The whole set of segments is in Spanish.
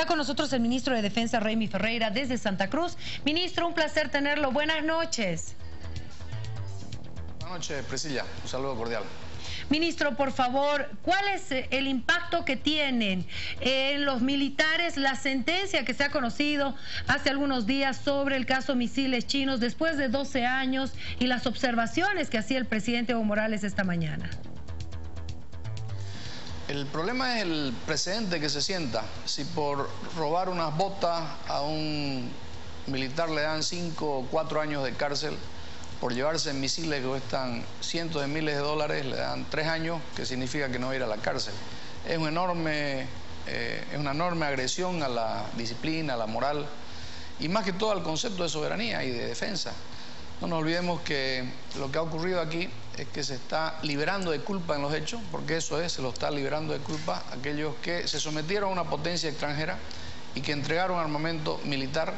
Está con nosotros el ministro de Defensa, Raimi Ferreira, desde Santa Cruz. Ministro, un placer tenerlo. Buenas noches. Buenas noches, Priscilla. Un saludo cordial. Ministro, por favor, ¿cuál es el impacto que tienen en los militares la sentencia que se ha conocido hace algunos días sobre el caso misiles chinos después de 12 años y las observaciones que hacía el presidente Evo Morales esta mañana? El problema es el precedente que se sienta. Si por robar unas botas a un militar le dan 5 o 4 años de cárcel, por llevarse misiles que cuestan cientos de miles de dólares, le dan tres años, que significa que no va a ir a la cárcel. Es, un enorme, eh, es una enorme agresión a la disciplina, a la moral y más que todo al concepto de soberanía y de defensa. No nos olvidemos que lo que ha ocurrido aquí es que se está liberando de culpa en los hechos, porque eso es, se lo está liberando de culpa aquellos que se sometieron a una potencia extranjera y que entregaron armamento militar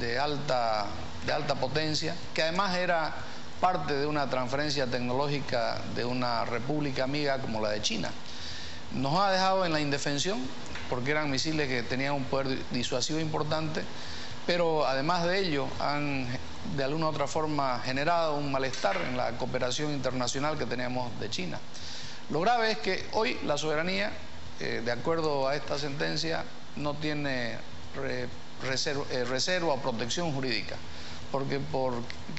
de alta, de alta potencia, que además era parte de una transferencia tecnológica de una república amiga como la de China. Nos ha dejado en la indefensión, porque eran misiles que tenían un poder disuasivo importante, pero además de ello han de alguna u otra forma generado un malestar en la cooperación internacional que teníamos de China. Lo grave es que hoy la soberanía, eh, de acuerdo a esta sentencia, no tiene eh, reserva, o protección jurídica. Porque por,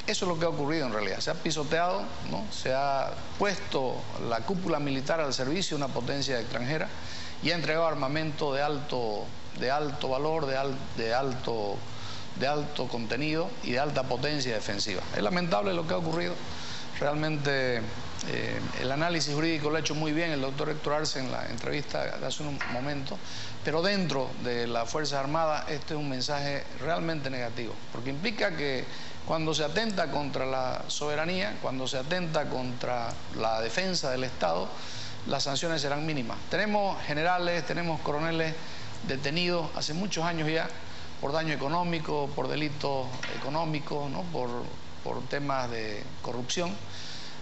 eso es lo que ha ocurrido en realidad. Se ha pisoteado, ¿no? se ha puesto la cúpula militar al servicio de una potencia extranjera y ha entregado armamento de alto, de alto valor, de, de, alto, de alto contenido y de alta potencia defensiva. Es lamentable lo que ha ocurrido. Realmente eh, el análisis jurídico lo ha hecho muy bien el doctor Héctor Arce en la entrevista de hace un momento, pero dentro de las Fuerzas Armadas este es un mensaje realmente negativo, porque implica que cuando se atenta contra la soberanía, cuando se atenta contra la defensa del Estado, las sanciones serán mínimas. Tenemos generales, tenemos coroneles detenidos hace muchos años ya por daño económico, por delitos económicos, ¿no? por, temas de corrupción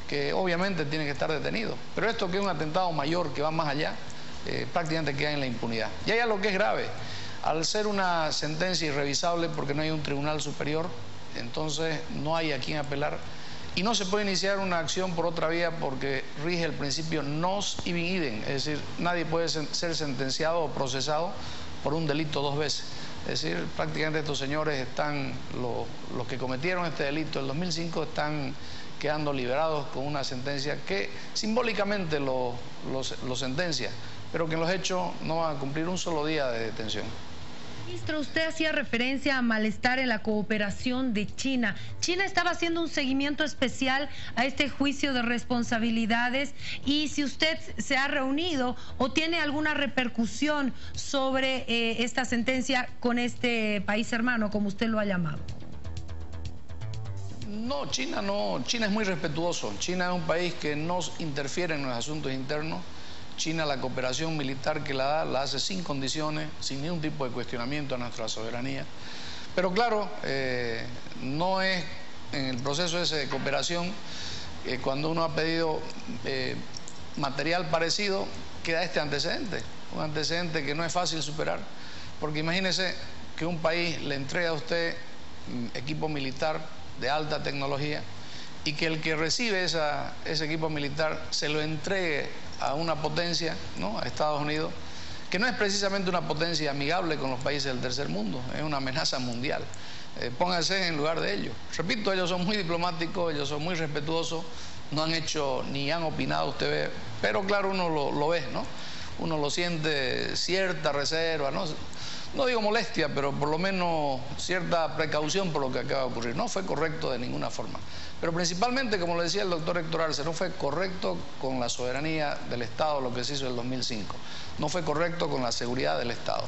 que obviamente tiene que estar detenido. Pero esto que es un atentado mayor que va más allá, eh, prácticamente queda en la impunidad. Y hay lo que es grave. Al ser una sentencia irrevisable porque no hay un tribunal superior, entonces no hay a quien apelar y no se puede iniciar una acción por otra vía porque rige el principio nos y es decir, nadie puede ser sentenciado o procesado por un delito dos veces. Es decir, prácticamente estos señores están, los, que cometieron este delito en 2005 están quedando liberados con una sentencia que simbólicamente lo, sentencia, pero que en los hechos no van a cumplir un solo día de detención. Ministro, usted hacía referencia a malestar en la cooperación de China. China estaba haciendo un seguimiento especial a este juicio de responsabilidades y si usted se ha reunido o tiene alguna repercusión sobre eh, esta sentencia con este país hermano, como usted lo ha llamado. No, China no, China es muy respetuoso. China es un país que no interfiere en los asuntos internos. China la cooperación militar que la da la hace sin condiciones, sin ningún tipo de cuestionamiento a nuestra soberanía. Pero claro, eh, no es en el proceso ese de cooperación, eh, cuando uno ha pedido eh, material parecido, queda este antecedente, un antecedente que no es fácil superar, porque imagínese que un país le entrega a usted mm, equipo militar de alta tecnología y que el que recibe ese equipo militar se lo entregue a una potencia, ¿no? a Estados Unidos, que no es precisamente una potencia amigable con los países del tercer mundo, es una amenaza mundial. Eh, pónganse en lugar de ellos. Repito, ellos son muy diplomáticos, ellos son muy respetuosos, no han hecho ni han opinado, usted ve, pero claro, uno lo, lo ve, ¿no? Uno lo siente cierta reserva, ¿no? No digo molestia, pero por lo menos cierta precaución por lo que acaba de ocurrir. No fue correcto de ninguna forma. Pero principalmente, como lo decía el doctor Héctor Arce, no fue correcto con la soberanía del Estado lo que se hizo en el 2005. No fue correcto con la seguridad del Estado.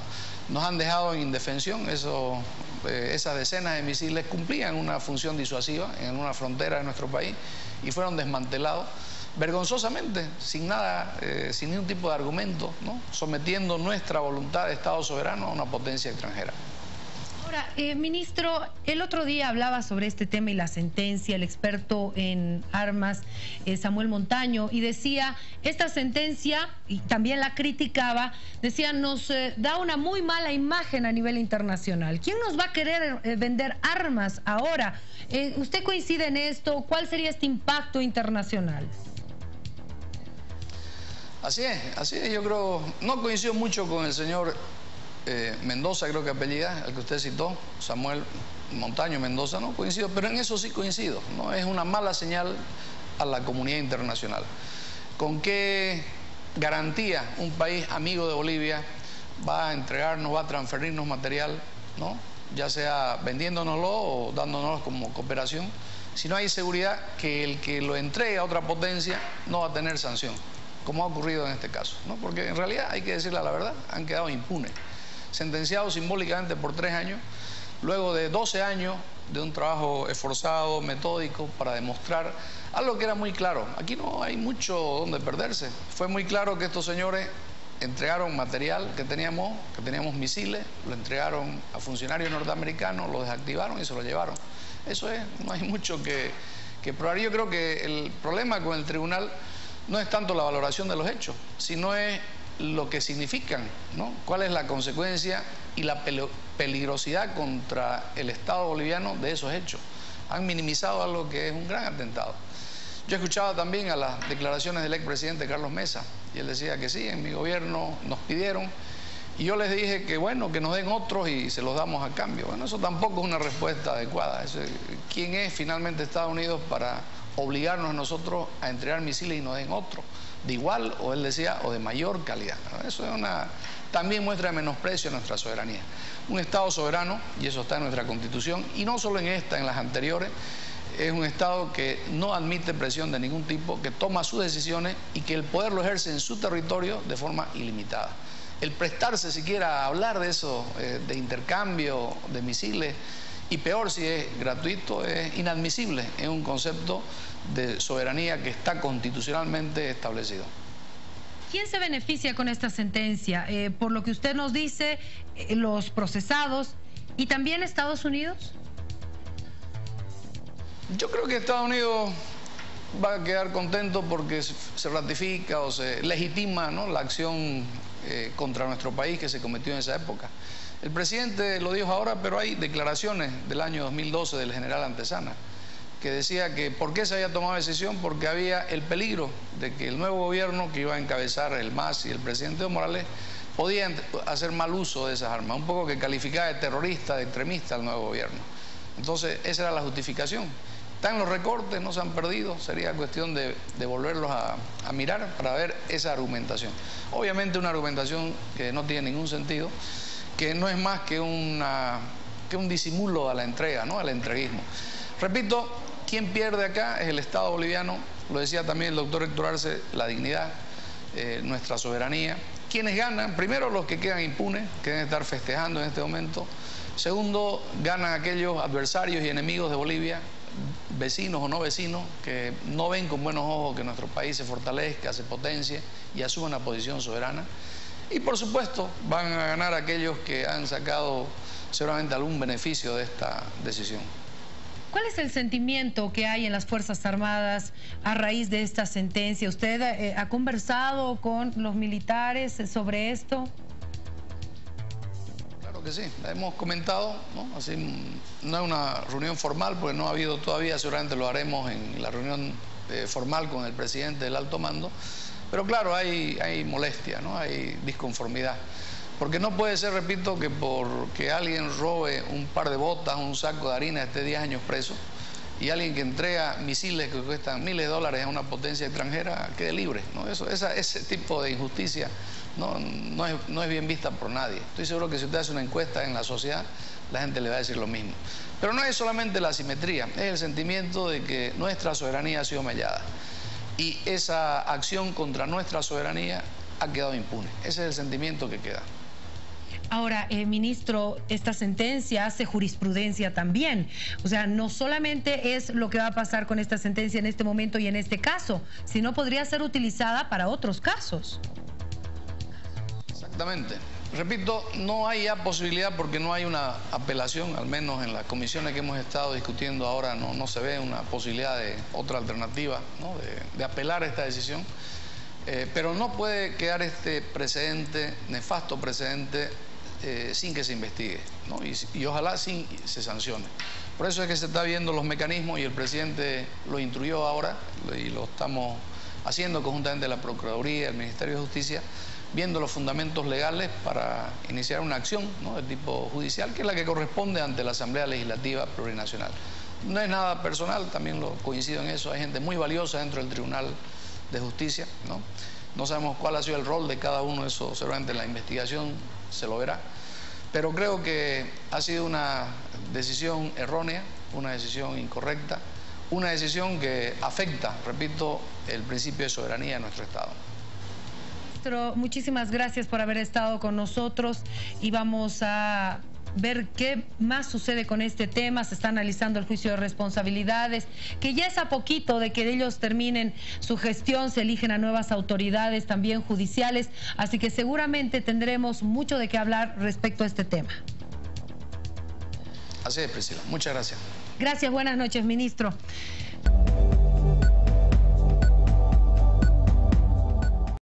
Nos han dejado en indefensión, eh, esas decenas de misiles cumplían una función disuasiva en una frontera de nuestro país y fueron desmantelados vergonzosamente, sin nada, eh, sin ningún tipo de argumento, ¿no? sometiendo nuestra voluntad de Estado soberano a una potencia extranjera. Ahora, eh, ministro, el otro día hablaba sobre este tema y la sentencia, el experto en armas, eh, Samuel Montaño, y decía, esta sentencia, y también la criticaba, decía, nos da una muy mala imagen a nivel internacional. ¿Quién nos va a querer vender armas ahora? ¿Usted coincide en esto? ¿Cuál sería este impacto internacional? Así es, así es, yo creo, no coincido mucho con el señor eh, Mendoza, creo que apellida, el que usted citó, Samuel Montaño Mendoza, no coincido, pero en eso sí coincido, ¿no? Es una mala señal a la comunidad internacional. ¿Con qué garantía un país amigo de Bolivia va a entregarnos, va a transferirnos material, ¿no? ya sea vendiéndonoslo o dándonos como cooperación, si no hay seguridad que el que lo entregue a otra potencia no va a tener sanción, como ha ocurrido en este caso, porque en realidad hay que decirle la verdad, han quedado impunes sentenciado simbólicamente por tres años, luego de 12 años de un trabajo esforzado, metódico, para demostrar algo que era muy claro. Aquí no hay mucho donde perderse. Fue muy claro que estos señores entregaron material que teníamos, que teníamos misiles, lo entregaron a funcionarios norteamericanos, lo desactivaron y se lo llevaron. Eso es, no hay mucho que probar. Yo creo que el problema con el tribunal no es tanto la valoración de los hechos, sino es lo que significan, ¿no? cuál es la consecuencia y la peligrosidad contra el Estado boliviano de esos hechos. Han minimizado algo que es un gran atentado. Yo escuchaba también a las declaraciones del expresidente Carlos Mesa y él decía que sí, en mi gobierno nos pidieron y yo les dije que bueno, que nos den otros y se los damos a cambio. Bueno, eso tampoco es una respuesta adecuada. ¿Quién es finalmente Estados Unidos para obligarnos a nosotros a entregar misiles y nos den otros? de igual, o él decía, o de mayor calidad. Eso es una, también muestra menosprecio a nuestra soberanía. Un Estado soberano, y eso está en nuestra Constitución, y no solo en esta, en las anteriores, es un Estado que no admite presión de ningún tipo, que toma sus decisiones y que el poder lo ejerce en su territorio de forma ilimitada. El prestarse siquiera a hablar de eso, eh, de intercambio de misiles, y peor si es gratuito, es inadmisible en un concepto de soberanía que está constitucionalmente establecido. ¿Quién se beneficia con esta sentencia? Eh, por lo que usted nos dice, eh, los procesados y también Estados Unidos. Yo creo que Estados Unidos va a quedar contento porque se ratifica o se legitima la acción eh, contra nuestro país que se cometió en esa época. El presidente lo dijo ahora, pero hay declaraciones del año 2012 del general Antesana que decía que por qué se había tomado decisión, porque había el peligro de que el nuevo gobierno que iba a encabezar el MAS y el presidente Morales podía hacer mal uso de esas armas, un poco que calificaba de terrorista, de extremista al nuevo gobierno. Entonces, esa era la justificación. Están los recortes, no se han perdido, sería cuestión de, volverlos a, mirar para ver esa argumentación. Obviamente una argumentación que no tiene ningún sentido, que no es más que, una, un disimulo a la entrega, ¿no? al entreguismo. Repito, quien pierde acá es el Estado boliviano, lo decía también el doctor Héctor Arce, la dignidad, eh, nuestra soberanía. Quienes ganan, primero los que quedan impunes, que deben estar festejando en este momento. Segundo, ganan aquellos adversarios y enemigos de Bolivia, vecinos o no vecinos, que no ven con buenos ojos que nuestro país se fortalezca, se potencie y asuma una posición soberana. Y por supuesto, van a ganar aquellos que han sacado seguramente algún beneficio de esta decisión. ¿Cuál es el sentimiento que hay en las Fuerzas Armadas a raíz de esta sentencia? ¿Usted eh, ha conversado con los militares sobre esto? Claro que sí, hemos comentado, ¿no? Así, no es una reunión formal, porque no ha habido todavía, seguramente lo haremos en la reunión eh, formal con el presidente del alto mando, pero claro, hay, molestia, ¿no? hay disconformidad. Porque no puede ser, repito, que porque alguien robe un par de botas, un saco de harina, esté 10 años preso, y alguien que entrega misiles que cuestan miles de dólares a una potencia extranjera quede libre. ¿no? Eso, ese tipo de injusticia no, no, es, no es bien vista por nadie. Estoy seguro que si usted hace una encuesta en la sociedad, la gente le va a decir lo mismo. Pero no es solamente la asimetría, es el sentimiento de que nuestra soberanía ha sido mellada. Y esa acción contra nuestra soberanía ha quedado impune. Ese es el sentimiento que queda. Ahora, eh, ministro, esta sentencia hace jurisprudencia también. O sea, no solamente es lo que va a pasar con esta sentencia en este momento y en este caso, sino podría ser utilizada para otros casos. Exactamente. Repito, no hay ya posibilidad porque no hay una apelación, al menos en las comisiones que hemos estado discutiendo ahora no, no se ve una posibilidad de otra alternativa de, apelar a esta decisión. Eh, pero no puede quedar este precedente, nefasto precedente, eh, sin que se investigue y, y, ojalá sin se sancione. Por eso es que se está viendo los mecanismos y el presidente lo instruyó ahora y lo estamos haciendo conjuntamente la Procuraduría, el Ministerio de Justicia, viendo los fundamentos legales para iniciar una acción de tipo judicial, que es la que corresponde ante la Asamblea Legislativa Plurinacional. No es nada personal, también lo coincido en eso, hay gente muy valiosa dentro del Tribunal de Justicia, ¿no? No sabemos cuál ha sido el rol de cada uno, eso seguramente en la investigación se lo verá. Pero creo que ha sido una decisión errónea, una decisión incorrecta, una decisión que afecta, repito, el principio de soberanía de nuestro Estado. Muchísimas gracias por haber estado con nosotros y vamos a ver qué más sucede con este tema. Se está analizando el juicio de responsabilidades, que ya es a poquito de que ellos terminen su gestión, se eligen a nuevas autoridades también judiciales, así que seguramente tendremos mucho de qué hablar respecto a este tema. Así es, Priscila. Muchas gracias. Gracias, buenas noches, ministro.